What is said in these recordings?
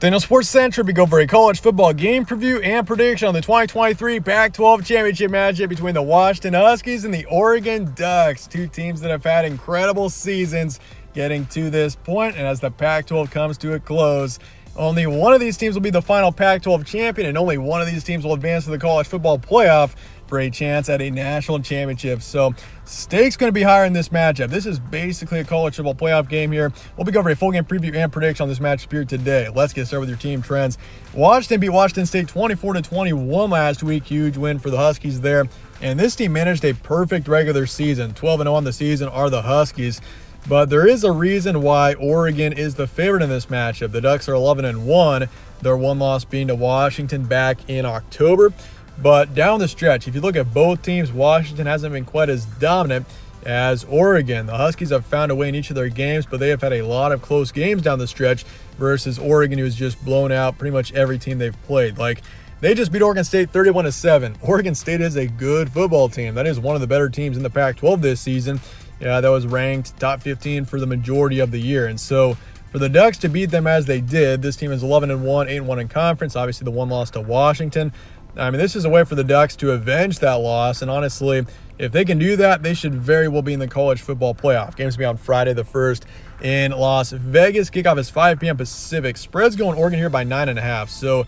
Daniel Sports Central, we go for a college football game preview and prediction on the 2023 Pac-12 championship matchup between the Washington Huskies and the Oregon Ducks. Two teams that have had incredible seasons getting to this point, and as the Pac-12 comes to a close, only one of these teams will be the final Pac-12 champion, and only one of these teams will advance to the college football playoff for a chance at a national championship. So stakes going to be higher in this matchup. This is basically a college football playoff game here. We'll be covering a full game preview and prediction on this matchup here today. Let's get started with your team trends. Washington beat Washington State 24 to 21 last week. Huge win for the Huskies there. And this team managed a perfect regular season. 12 0 on the season are the Huskies. But there is a reason why Oregon is the favorite in this matchup. The Ducks are 11 and 1, their one loss being to Washington back in October. But down the stretch, if you look at both teams, Washington hasn't been quite as dominant as Oregon. The Huskies have found a way in each of their games, but they have had a lot of close games down the stretch versus Oregon, who has just blown out pretty much every team they've played. Like, they just beat Oregon State 31 to 7. Oregon State is a good football team. That is one of the better teams in the Pac 12 this season. Yeah, that was ranked top 15 for the majority of the year. And so for the Ducks to beat them as they did, this team is 11 and 1, 8 and 1 in conference. Obviously, the one loss to Washington. I mean, this is a way for the Ducks to avenge that loss. And honestly, if they can do that, they should very well be in the college football playoff. Games will be on Friday the 1st in Las Vegas. Kickoff is 5 p.m. Pacific. Spread's going Oregon here by 9.5. So,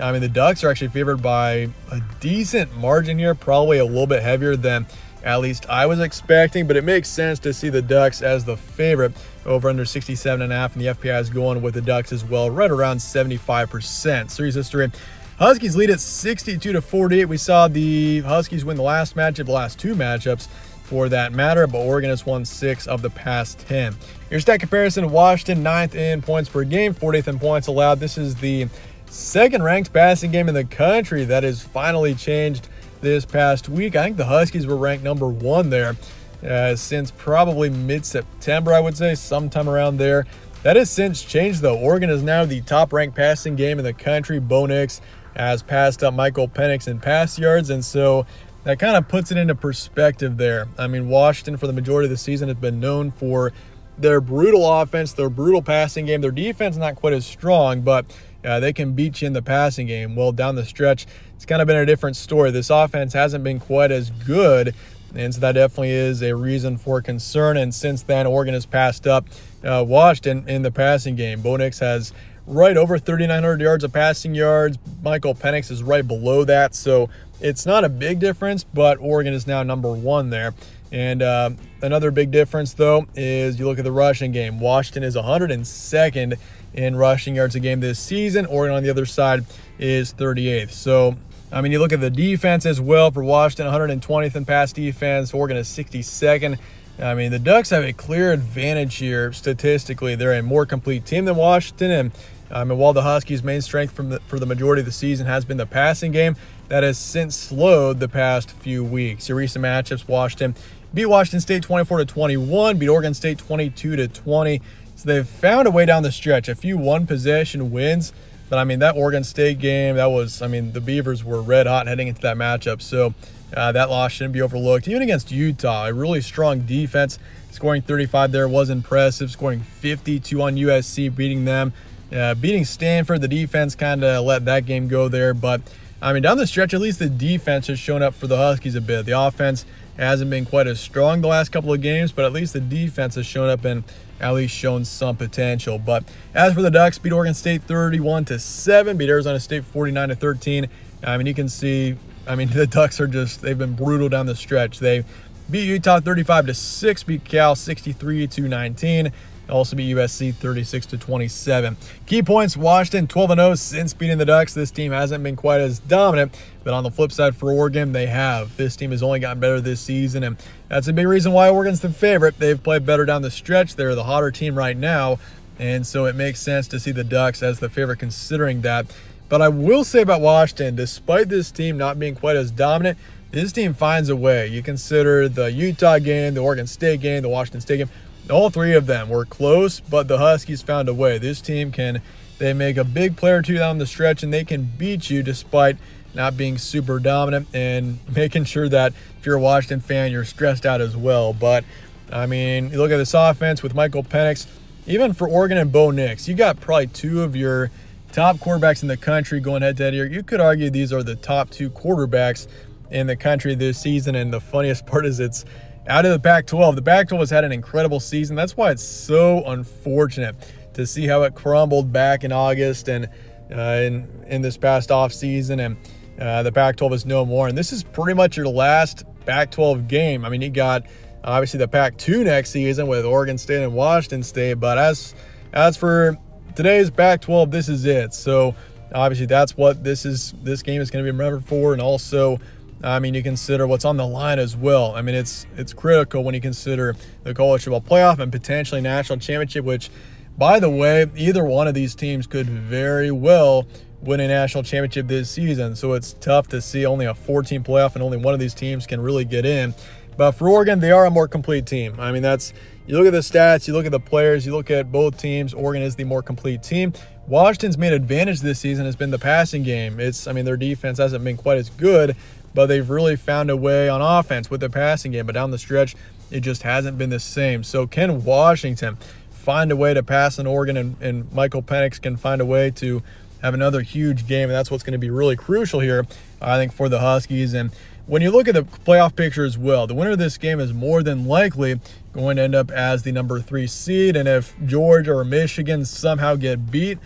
I mean, the Ducks are actually favored by a decent margin here, probably a little bit heavier than at least I was expecting, but it makes sense to see the Ducks as the favorite over under 67 and a half. And the FPI is going with the Ducks as well, right around 75%. Series history Huskies lead at 62 to 48. We saw the Huskies win the last matchup, the last two matchups for that matter, but Oregon has won six of the past 10. Your stat comparison Washington, ninth in points per game, 40th in points allowed. This is the second ranked passing game in the country that has finally changed this past week. I think the Huskies were ranked number one there uh, since probably mid September, I would say, sometime around there. That has since changed, though. Oregon is now the top ranked passing game in the country. Bo Nix has passed up Michael Penix in pass yards. And so that kind of puts it into perspective there. I mean, Washington, for the majority of the season, has been known for their brutal offense, their brutal passing game. Their defense not quite as strong, but uh, they can beat you in the passing game. Well, down the stretch, it's kind of been a different story. This offense hasn't been quite as good. And so that definitely is a reason for concern. And since then, Oregon has passed up uh, Washington in the passing game. Bo Nix has right over 3,900 yards of passing yards. Michael Penix is right below that. So it's not a big difference, but Oregon is now number one there. And uh, another big difference, though, is you look at the rushing game. Washington is 102nd in rushing yards a game this season. Oregon on the other side is 38th. So, I mean, you look at the defense as well for Washington, 120th in pass defense. Oregon is 62nd. I mean, the Ducks have a clear advantage here statistically. They're a more complete team than Washington, and um, and while the Huskies' main strength from the, for the majority of the season has been the passing game, that has since slowed the past few weeks. Your recent matchups: Washington beat Washington State 24 to 21, beat Oregon State 22 to 20. So they've found a way down the stretch. A few one possession wins, but I mean that Oregon State game, that was I mean the Beavers were red hot heading into that matchup. So uh, that loss shouldn't be overlooked. Even against Utah, a really strong defense. Scoring 35 there was impressive. Scoring 52 on USC, beating them. Uh, beating Stanford, the defense kind of let that game go there. But, I mean, down the stretch, at least the defense has shown up for the Huskies a bit. The offense hasn't been quite as strong the last couple of games, but at least the defense has shown up and at least shown some potential. But as for the Ducks, beat Oregon State 31 to 7, beat Arizona State 49 to 13. I mean, you can see I mean, the Ducks are just, they've been brutal down the stretch. They beat Utah 35 to 6, beat Cal 63 to 19. Also beat USC 36 to 27. Key points: Washington 12 0 since beating the Ducks. This team hasn't been quite as dominant, but on the flip side for Oregon, they have. This team has only gotten better this season, and that's a big reason why Oregon's the favorite. They've played better down the stretch. They're the hotter team right now, and so it makes sense to see the Ducks as the favorite considering that. But I will say about Washington, despite this team not being quite as dominant, this team finds a way. You consider the Utah game, the Oregon State game, the Washington State game, all three of them were close, but the Huskies found a way. This team can, they make a big player or two down the stretch and they can beat you despite not being super dominant and making sure that if you're a Washington fan, you're stressed out as well. But I mean, you look at this offense with Michael Penix, even for Oregon and Bo Nix, you got probably two of your top quarterbacks in the country going head to head here. You could argue these are the top two quarterbacks in the country this season. And the funniest part is it's out of the Pac 12. The Pac 12 has had an incredible season. That's why it's so unfortunate to see how it crumbled back in August and uh, in, in this past off season. And uh, the Pac 12 is no more. And this is pretty much your last Pac 12 game. I mean, you got obviously the Pac 2 next season with Oregon State and Washington State. But as as for today's Pac 12, this is it. So obviously that's what this is. This game is going to be remembered for, and also. I mean, you consider what's on the line as well. I mean, it's it's critical when you consider the college football playoff and potentially national championship. Which, by the way, either one of these teams could very well win a national championship this season. So it's tough to see only a 14 playoff and only one of these teams can really get in. But for Oregon, they are a more complete team. I mean, that's you look at the stats, you look at the players, you look at both teams. Oregon is the more complete team. Washington's main advantage this season has been the passing game. It's, I mean, their defense hasn't been quite as good, but they've really found a way on offense with the passing game. But down the stretch, it just hasn't been the same. So can Washington find a way to pass in Oregon, and, and Michael Penix can find a way to have another huge game, and that's what's going to be really crucial here, I think, for the Huskies. And when you look at the playoff picture as well, the winner of this game is more than likely going to end up as the number three seed. And if Georgia or Michigan somehow get beat,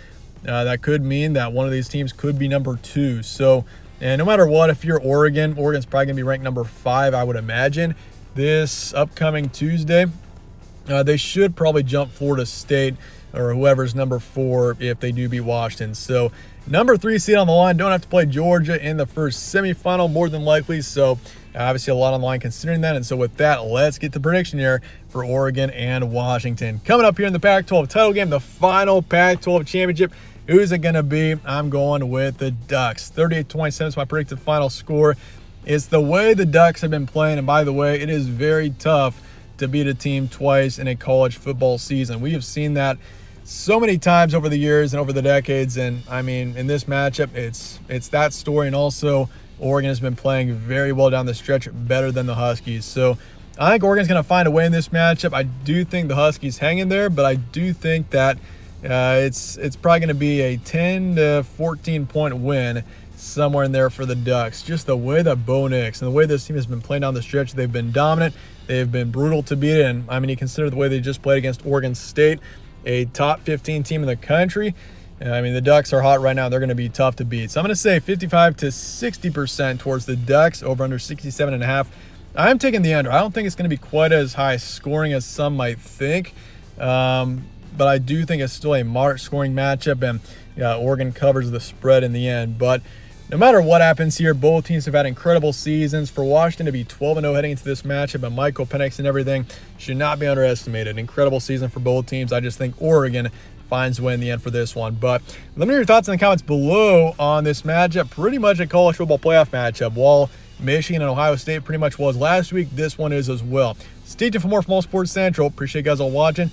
uh, that could mean that one of these teams could be number two. So, and no matter what, if you're Oregon, Oregon's probably going to be ranked number five, I would imagine. This upcoming Tuesday, uh, they should probably jump Florida State or whoever's number four if they do beat Washington. So number three seed on the line. Don't have to play Georgia in the first semifinal more than likely. So obviously a lot on the line considering that. And so with that, let's get the prediction here for Oregon and Washington. Coming up here in the Pac-12 title game, the final Pac-12 championship. Who's it going to be? I'm going with the Ducks. 38-27 is my predicted final score. It's the way the Ducks have been playing. And by the way, it is very tough to beat a team twice in a college football season. We have seen that so many times over the years and over the decades. And I mean, in this matchup, it's it's that story. And also, Oregon has been playing very well down the stretch, better than the Huskies. So I think Oregon's going to find a way in this matchup. I do think the Huskies hang in there, but I do think that uh, it's it's probably going to be a 10 to 14 point win somewhere in there for the Ducks. Just the way that Bo Nix and the way this team has been playing down the stretch, they've been dominant. They've been brutal to beat. And I mean, you consider the way they just played against Oregon State, a top 15 team in the country. I mean, the Ducks are hot right now. They're going to be tough to beat. So I'm going to say 55 to 60% towards the Ducks, over under 67 and a half. I'm taking the under. I don't think it's going to be quite as high scoring as some might think. Um, but I do think it's still a moderate scoring matchup, and Oregon covers the spread in the end. But no matter what happens here, both teams have had incredible seasons. For Washington to be 12 0 heading into this matchup and Michael Penix and everything should not be underestimated. Incredible season for both teams. I just think Oregon finds a way in the end for this one. But let me know your thoughts in the comments below on this matchup. Pretty much a college football playoff matchup. While Michigan and Ohio State pretty much was last week, this one is as well. Stay tuned for more from All Sports Central. Appreciate you guys all watching.